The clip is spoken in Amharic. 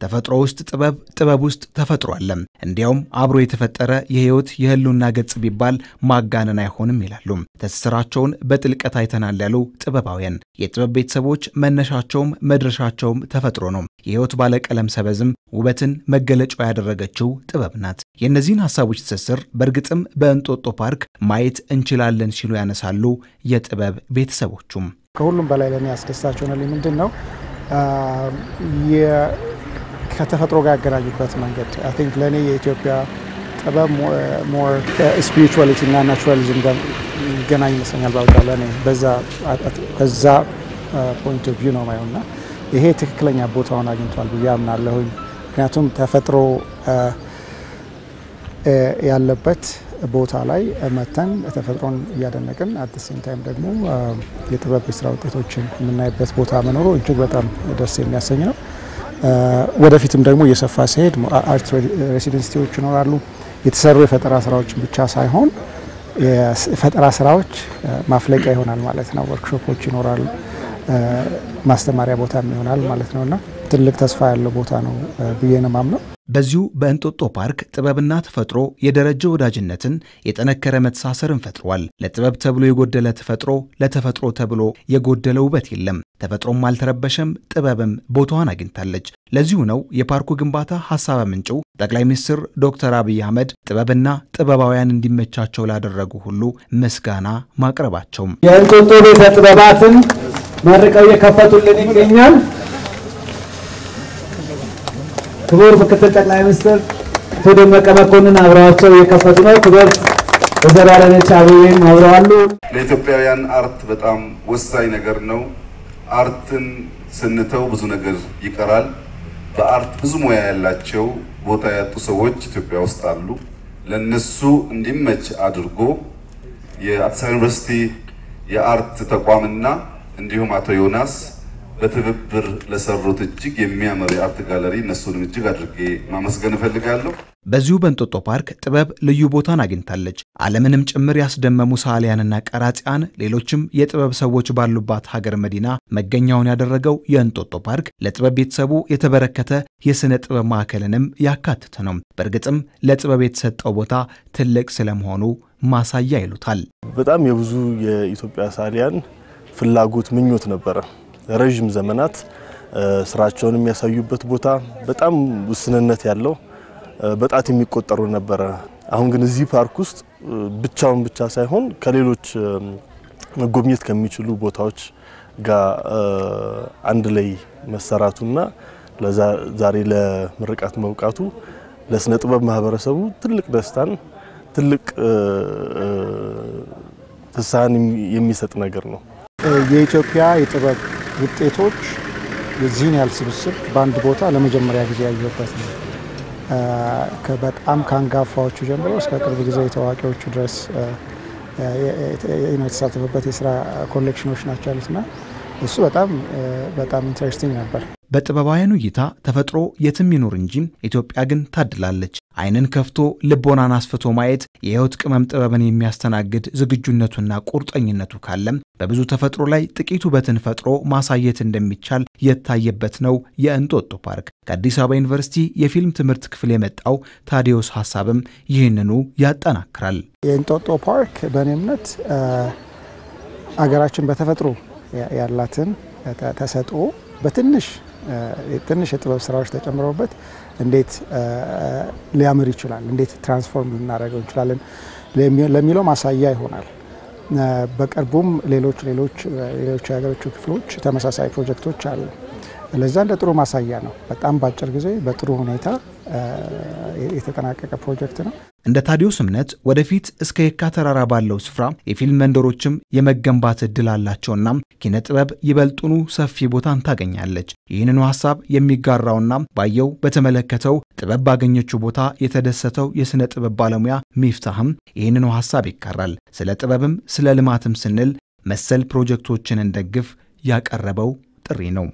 ተፈጥሮ ውስጥ ጥበብ፣ ጥበብ ውስጥ ተፈጥሮ አለ። እንዲያውም አብሮ የተፈጠረ የህይወት የህልውና ገጽ ቢባል ማጋነን አይሆንም ይላሉ። ትስስራቸውን በጥልቀት አይተናል ያሉ ጥበባውያን የጥበብ ቤተሰቦች መነሻቸውም መድረሻቸውም ተፈጥሮ ነው። የህይወት ባለቀለም ሰበዝም ውበትን መገለጫው ያደረገችው ጥበብ ናት። የእነዚህን ሀሳቦች ትስስር በእርግጥም በእንጦጦ ፓርክ ማየት እንችላለን ሲሉ ያነሳሉ የጥበብ ቤተሰቦቹም። ከሁሉም በላይ ለእኔ ያስደስታቸው ነው ምንድን ነው ከተፈጥሮ ጋር ያገናኙበት መንገድ I think ለእኔ የኢትዮጵያ ጥበብ more spirituality እና naturalism ጋር ይገናኝ ይመስለኛል። ባውቃ ለእኔ በዛ point of view ነው ማየው እና ይሄ ትክክለኛ ቦታውን አግኝቷል ብዬ አምናለሁኝ። ምክንያቱም ተፈጥሮ ያለበት ቦታ ላይ መጥተን ተፈጥሮን እያደነቅን at same time ደግሞ የጥበብ የስራ ውጤቶችን የምናይበት ቦታ መኖሩ እጅግ በጣም ደስ የሚያሰኝ ነው። ወደፊትም ደግሞ እየሰፋ ሲሄድ art residency ዎች ይኖራሉ። የተሰሩ የፈጠራ ስራዎችን ብቻ ሳይሆን የፈጠራ ስራዎች ማፍለቂያ ይሆናል ማለት ነው። ወርክሾፖች ይኖራሉ፣ ማስተማሪያ ቦታም ይሆናል ማለት ነው እና ትልቅ ተስፋ ያለው ቦታ ነው ብዬ ነው ማምነው። በዚሁ በእንጦጦ ፓርክ ጥበብና ተፈጥሮ የደረጀ ወዳጅነትን የጠነከረ መተሳሰርን ፈጥሯል። ለጥበብ ተብሎ የጎደለ ተፈጥሮ፣ ለተፈጥሮ ተብሎ የጎደለ ውበት የለም። ተፈጥሮም አልተረበሸም፣ ጥበብም ቦታዋን አግኝታለች። ለዚሁ ነው የፓርኩ ግንባታ ሀሳብ ምንጩ ጠቅላይ ሚኒስትር ዶክተር አብይ አህመድ ጥበብና ጥበባውያን እንዲመቻቸው ላደረጉ ሁሉ ምስጋና ማቅረባቸውም የእንጦጦ ቤተ ጥበባትን መርቀው እየከፈቱልን ይገኛል። ክቡር ምክትል ጠቅላይ ሚኒስትር ደመቀ መኮንን አብረዋቸው እየከፈቱ ነው። ክቡር ወይዘሮ አዳነች አቤቤም አብረው አሉ። ለኢትዮጵያውያን art በጣም ወሳኝ ነገር ነው። art ን ስንተው ብዙ ነገር ይቀራል። በ art ብዙ ሙያ ያላቸው ቦታ ያጡ ሰዎች ኢትዮጵያ ውስጥ አሉ። ለነሱ እንዲመች አድርጎ የአዲስ አበባ ዩኒቨርሲቲ የ art ተቋምና እንዲሁም አቶ ዮናስ በትብብር ለሰሩት እጅግ የሚያምር የአርት ጋለሪ እነሱንም እጅግ አድርጌ ማመስገን እፈልጋለሁ። በዚሁ በእንጦጦ ፓርክ ጥበብ ልዩ ቦታን አግኝታለች። ዓለምንም ጭምር ያስደመሙ ሰዓሊያንና ቀራጺያን፣ ሌሎችም የጥበብ ሰዎች ባሉባት ሀገር መዲና መገኛውን ያደረገው የእንጦጦ ፓርክ ለጥበብ ቤተሰቡ የተበረከተ የሥነ ጥበብ ማዕከልንም ያካተተ ነው። በእርግጥም ለጥበብ የተሰጠው ቦታ ትልቅ ስለመሆኑ ማሳያ ይሉታል። በጣም የብዙ የኢትዮጵያ ሰዓሊያን ፍላጎት ምኞት ነበረ። ረዥም ዘመናት ስራቸውን የሚያሳዩበት ቦታ በጣም ውስንነት ያለው በጣት የሚቆጠሩ ነበረ። አሁን ግን እዚህ ፓርክ ውስጥ ብቻውን ብቻ ሳይሆን ከሌሎች መጎብኘት ከሚችሉ ቦታዎች ጋር አንድ ላይ መሰራቱና ዛሬ ለምርቃት መብቃቱ ለስነ ጥበብ ማህበረሰቡ ትልቅ ደስታን ትልቅ ፍስሐን የሚሰጥ ነገር ነው። የኢትዮጵያ የጥበብ ውጤቶች የዚህን ያህል ስብስብ በአንድ ቦታ ለመጀመሪያ ጊዜ ያየሁበት ነው። በጣም ከአንጋፋዎቹ ጀምሮ እስከ ቅርብ ጊዜ ታዋቂዎቹ ድረስ የተሳተፉበት የስራ collection ኦች ናቸው ያሉትና እሱ በጣም በጣም interesting ነበር። በጥበባውያኑ እይታ ተፈጥሮ የትም ይኑር እንጂ ኢትዮጵያ ግን ታድላለች። ዓይንን ከፍቶ ልቦናን አስፍቶ ማየት የሕይወት ቅመም ጥበብን የሚያስተናግድ ዝግጁነቱና ቁርጠኝነቱ ካለም በብዙ ተፈጥሮ ላይ ጥቂት ውበትን ፈጥሮ ማሳየት እንደሚቻል የታየበት ነው የእንጦጦ ፓርክ። ከአዲስ አበባ ዩኒቨርሲቲ የፊልም ትምህርት ክፍል የመጣው ታዲዮስ ሀሳብም ይህንኑ ያጠናክራል። የእንጦጦ ፓርክ በእኔ እምነት አገራችን በተፈጥሮ ያላትን ተሰጥኦ በትንሽ ትንሽ የጥበብ ስራዎች ተጨምረውበት እንዴት ሊያምር ይችላል፣ እንዴት ትራንስፎርም ልናደርገው እንችላለን ለሚለው ማሳያ ይሆናል። በቅርቡም ሌሎች ሌሎች ሌሎች የሀገሮቹ ክፍሎች ተመሳሳይ ፕሮጀክቶች አሉ። ለዛ እንደ ጥሩ ማሳያ ነው። በጣም በአጭር ጊዜ በጥሩ ሁኔታ የተጠናቀቀ ፕሮጀክት ነው። እንደ ታዲዮስ እምነት ወደፊት እስከ የካ ተራራ ባለው ስፍራ የፊልም መንደሮችም የመገንባት እድል አላቸውና ኪነ ጥበብ ይበልጡኑ ሰፊ ቦታን ታገኛለች። ይህንኑ ሀሳብ የሚጋራውና ባየው በተመለከተው ጥበብ ባገኘችው ቦታ የተደሰተው የሥነ ጥበብ ባለሙያ ሚፍታህም ይህንኑ ሀሳብ ይጋራል። ስለ ጥበብም ስለ ልማትም ስንል መሰል ፕሮጀክቶችን እንደግፍ ያቀረበው ጥሪ ነው።